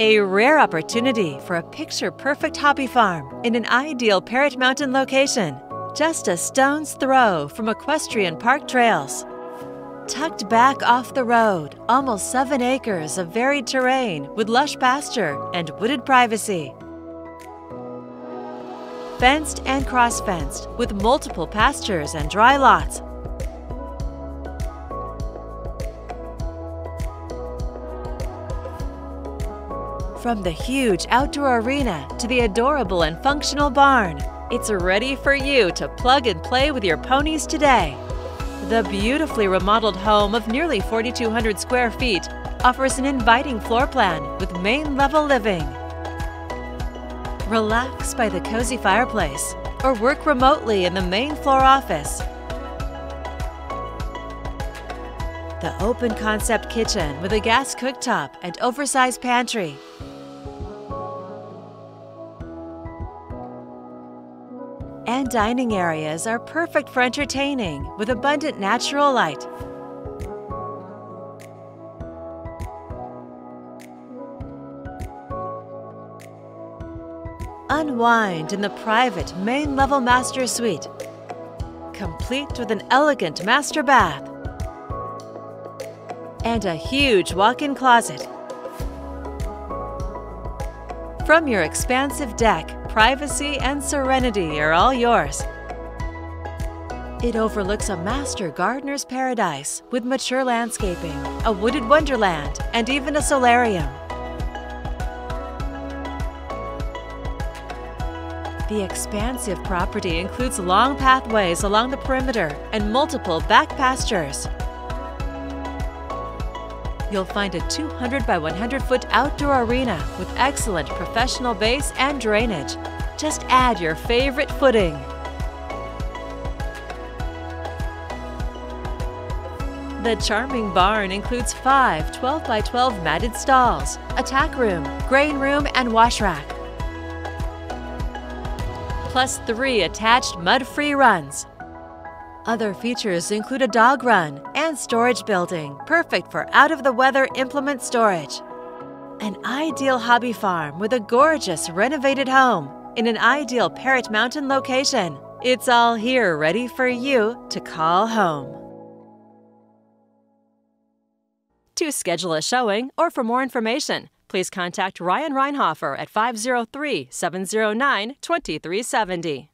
A rare opportunity for a picture perfect hobby farm in an ideal Parrett Mountain location, just a stone's throw from equestrian park trails. Tucked back off the road, almost seven acres of varied terrain with lush pasture and wooded privacy. Fenced and cross fenced with multiple pastures and dry lots From the huge outdoor arena to the adorable and functional barn, it's ready for you to plug and play with your ponies today. The beautifully remodeled home of nearly 4,200 square feet offers an inviting floor plan with main level living. Relax by the cozy fireplace or work remotely in the main floor office. The open concept kitchen with a gas cooktop and oversized pantry and dining areas are perfect for entertaining with abundant natural light. Unwind in the private main level master suite, complete with an elegant master bath and a huge walk-in closet. From your expansive deck, privacy and serenity are all yours. It overlooks a master gardener's paradise with mature landscaping, a wooded wonderland, and even a solarium. The expansive property includes long pathways along the perimeter and multiple back pastures. You'll find a 200 by 100 foot outdoor arena with excellent professional base and drainage. Just add your favorite footing. The charming barn includes five 12 by 12 matted stalls, a tack room, grain room, and wash rack. Plus three attached mud-free runs. Other features include a dog run and storage building, perfect for out-of-the-weather implement storage. An ideal hobby farm with a gorgeous renovated home in an ideal Parrett Mountain location. It's all here ready for you to call home. To schedule a showing or for more information, please contact Ryan Reinhofer at 503 709 2370.